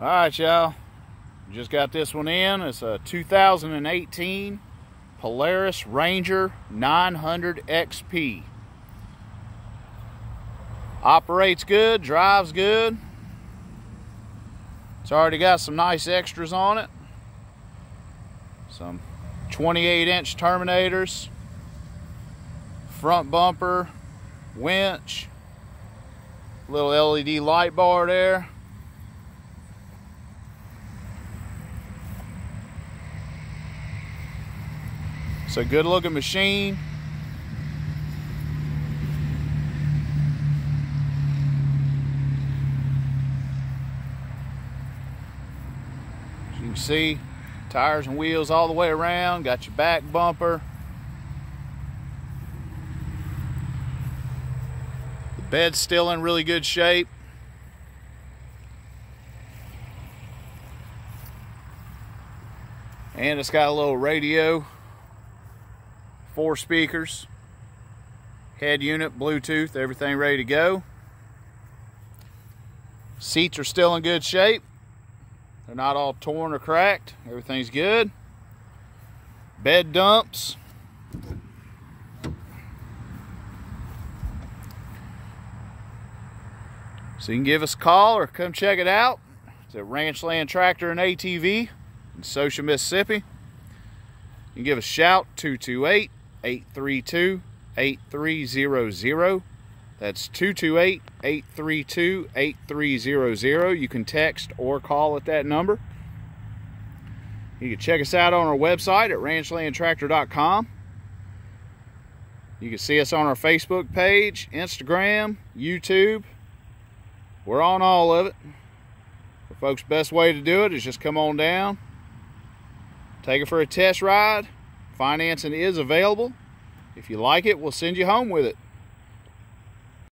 All right, y'all. Just got this one in. It's a 2018 Polaris Ranger 900 XP. Operates good, drives good. It's already got some nice extras on it. Some 28 inch terminators, front bumper, winch, little LED light bar there. It's a good looking machine. As you can see, tires and wheels all the way around, got your back bumper. The bed's still in really good shape. And it's got a little radio, four speakers, head unit, Bluetooth, everything ready to go. Seats are still in good shape. They're not all torn or cracked. Everything's good. Bed dumps. So you can give us a call or come check it out. It's at Ranchland Tractor and ATV in Saucier, Mississippi. You can give us a shout 228 832 8300. That's 228 832 8300. You can text or call at that number. You can check us out on our website at ranchlandtractor.com. You can see us on our Facebook page, Instagram, YouTube. We're on all of it. For folks, best way to do it is just come on down, take it for a test ride. Financing is available. If you like it, we'll send you home with it.